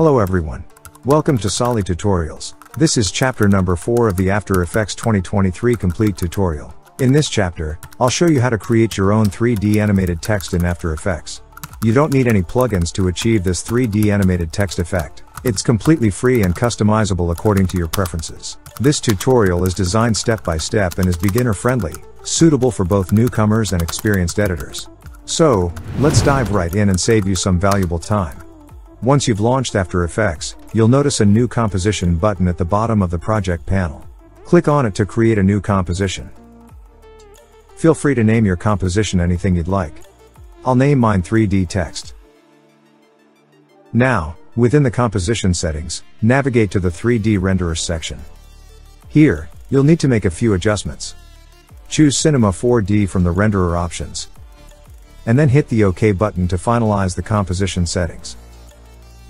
Hello everyone. Welcome to Salih Tutorials. This is chapter number 4 of the After Effects 2023 complete tutorial. In this chapter, I'll show you how to create your own 3D animated text in After Effects. You don't need any plugins to achieve this 3D animated text effect. It's completely free and customizable according to your preferences. This tutorial is designed step by step and is beginner friendly, suitable for both newcomers and experienced editors. So, let's dive right in and save you some valuable time. Once you've launched After Effects, you'll notice a new composition button at the bottom of the project panel. Click on it to create a new composition. Feel free to name your composition anything you'd like. I'll name mine 3D text. Now, within the composition settings, navigate to the 3D renderer section. Here, you'll need to make a few adjustments. Choose Cinema 4D from the renderer options. And then hit the OK button to finalize the composition settings.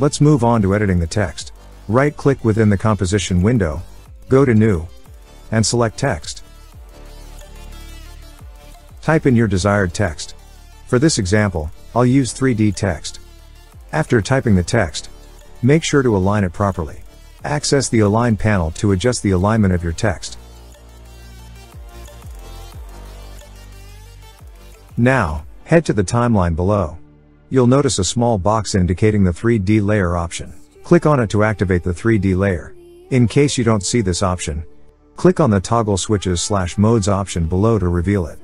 Let's move on to editing the text. Right click within the composition window, go to New, and select Text. Type in your desired text. For this example, I'll use 3D text. After typing the text, make sure to align it properly. Access the Align panel to adjust the alignment of your text. Now, head to the timeline below. You'll notice a small box indicating the 3D layer option. Click on it to activate the 3D layer. In case you don't see this option, click on the toggle switches slash modes option below to reveal it.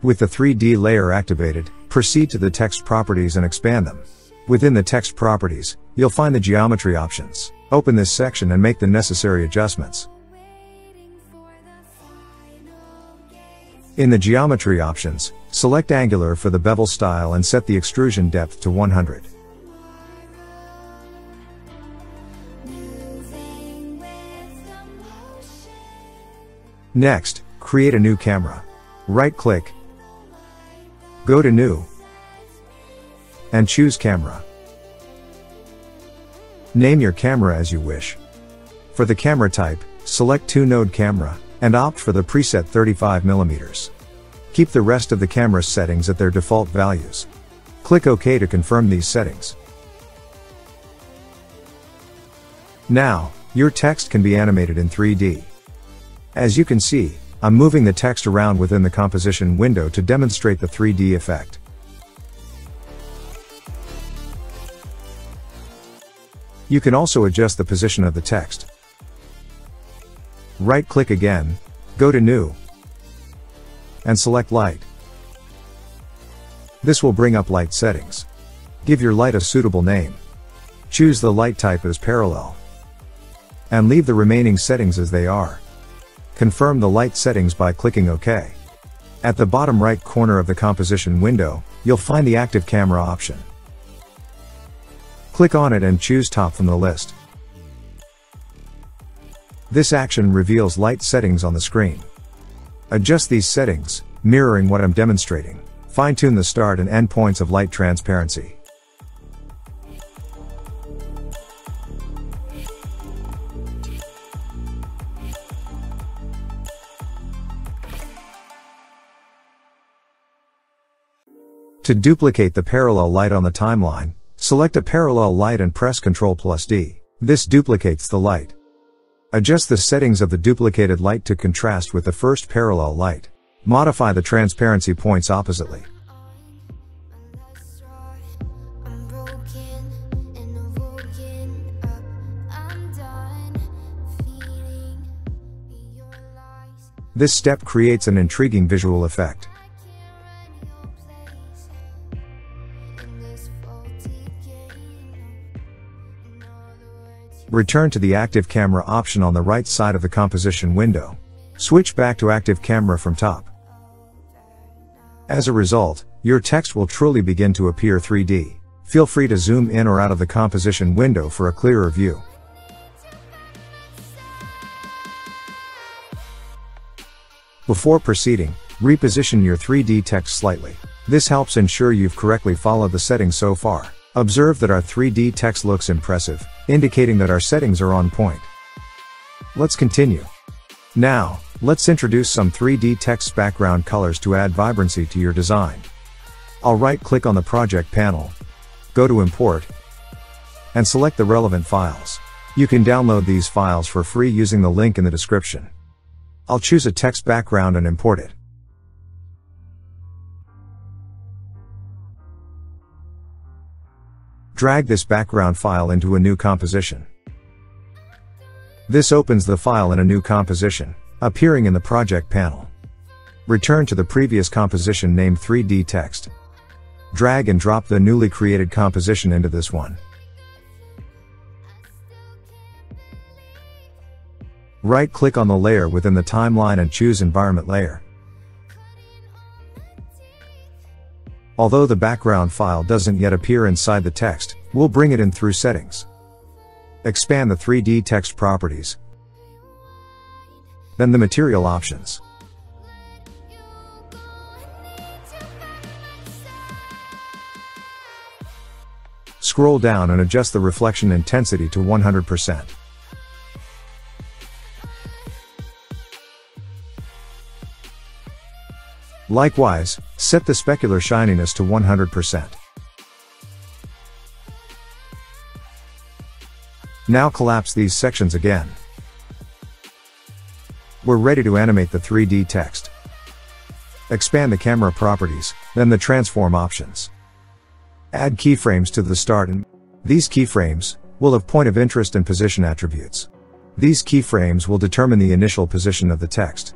With the 3D layer activated, proceed to the text properties and expand them. Within the text properties, you'll find the geometry options. Open this section and make the necessary adjustments. In the geometry options, select angular for the bevel style and set the extrusion depth to 100. Next, create a new camera. Right click, go to new, and choose camera. Name your camera as you wish. For the camera type, select 2 node camera and opt for the preset 35mm. Keep the rest of the camera's settings at their default values. Click OK to confirm these settings. Now, your text can be animated in 3D. As you can see, I'm moving the text around within the composition window to demonstrate the 3D effect. You can also adjust the position of the text. Right click again, go to New, and select Light. This will bring up light settings. Give your light a suitable name. Choose the light type as parallel. And leave the remaining settings as they are. Confirm the light settings by clicking OK. At the bottom right corner of the composition window, you'll find the active camera option. Click on it and choose top from the list. This action reveals light settings on the screen. Adjust these settings, mirroring what I'm demonstrating. Fine-tune the start and end points of light transparency. To duplicate the parallel light on the timeline, select a parallel light and press Ctrl plus D. This duplicates the light. Adjust the settings of the duplicated light to contrast with the first parallel light. Modify the transparency points oppositely. This step creates an intriguing visual effect. Return to the active camera option on the right side of the composition window. Switch back to active camera from top. As a result, your text will truly begin to appear 3D. Feel free to zoom in or out of the composition window for a clearer view. Before proceeding, reposition your 3D text slightly. This helps ensure you've correctly followed the settings so far. Observe that our 3D text looks impressive, indicating that our settings are on point. Let's continue. Now, let's introduce some 3D text background colors to add vibrancy to your design. I'll right click on the project panel, go to import, and select the relevant files. You can download these files for free using the link in the description. I'll choose a text background and import it. Drag this background file into a new composition. This opens the file in a new composition, appearing in the project panel. Return to the previous composition named 3D text. Drag and drop the newly created composition into this one. Right click on the layer within the timeline and choose environment layer. Although the background file doesn't yet appear inside the text, we'll bring it in through settings. Expand the 3D text properties. Then the material options. Scroll down and adjust the reflection intensity to 100%. Likewise, set the specular shininess to 100%. Now collapse these sections again. We're ready to animate the 3D text. Expand the camera properties, then the transform options. Add keyframes to the start and these keyframes will have point of interest and position attributes. These keyframes will determine the initial position of the text.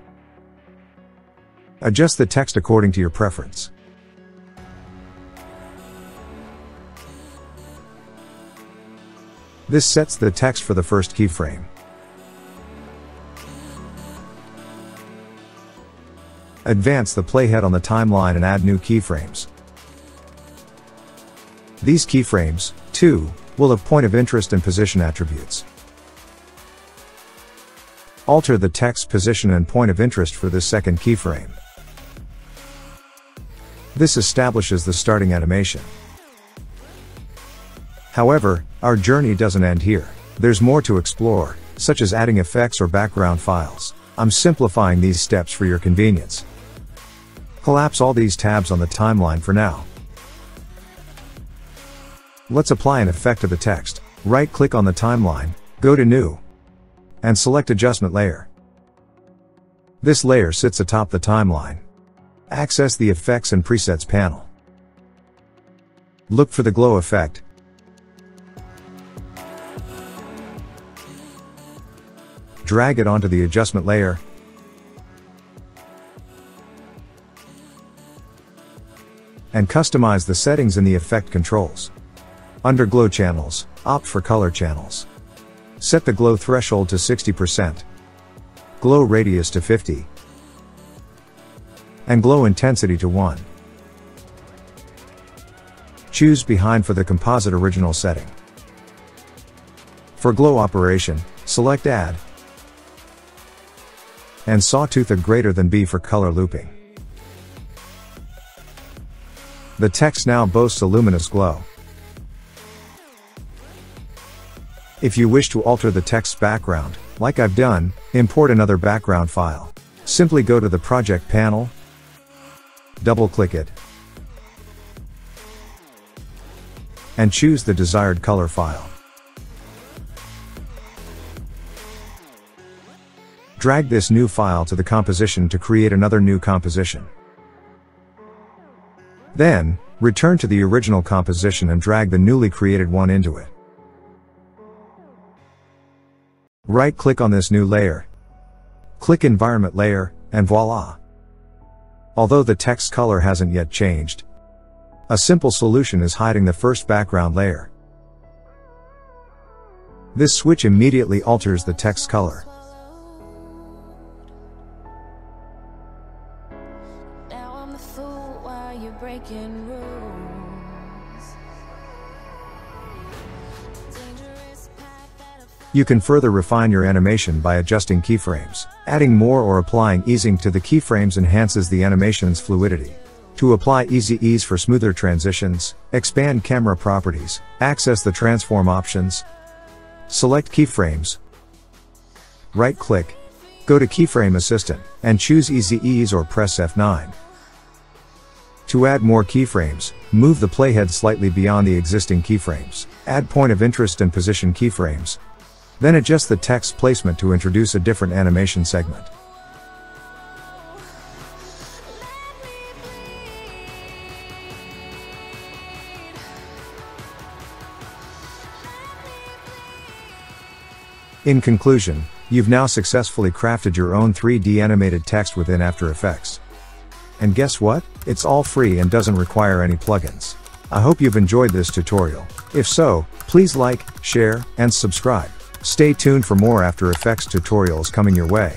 Adjust the text according to your preference. This sets the text for the first keyframe. Advance the playhead on the timeline and add new keyframes. These keyframes, too, will have point of interest and position attributes. Alter the text position and point of interest for this second keyframe. This establishes the starting animation. However, our journey doesn't end here. There's more to explore, such as adding effects or background files. I'm simplifying these steps for your convenience. Collapse all these tabs on the timeline for now. Let's apply an effect to the text. Right click on the timeline, go to New, and select Adjustment Layer. This layer sits atop the timeline. Access the Effects and Presets panel. Look for the glow effect. Drag it onto the adjustment layer. And customize the settings in the effect controls. Under glow channels, opt for color channels. Set the glow threshold to 60%. Glow radius to 50 and glow intensity to 1. Choose behind for the composite original setting. For glow operation, select add and sawtooth a greater than B for color looping. The text now boasts a luminous glow. If you wish to alter the text's background, like I've done, import another background file. Simply go to the project panel, double click it, and choose the desired color file. Drag this new file to the composition to create another new composition. Then, return to the original composition and drag the newly created one into it. Right click on this new layer. Click Environment Layer, and voila! Although the text color hasn't yet changed. A simple solution is hiding the first background layer. This switch immediately alters the text color. You can further refine your animation by adjusting keyframes. Adding more or applying easing to the keyframes enhances the animation's fluidity. To apply easy ease for smoother transitions, expand camera properties, access the transform options, select keyframes, right click, go to keyframe assistant, and choose easy ease or press F9. To add more keyframes, move the playhead slightly beyond the existing keyframes. Add point of interest and position keyframes. Then adjust the text placement to introduce a different animation segment. In conclusion, you've now successfully crafted your own 3D animated text within After Effects. And guess what? It's all free and doesn't require any plugins. I hope you've enjoyed this tutorial. If so, please like, share, and subscribe. Stay tuned for more After Effects tutorials coming your way.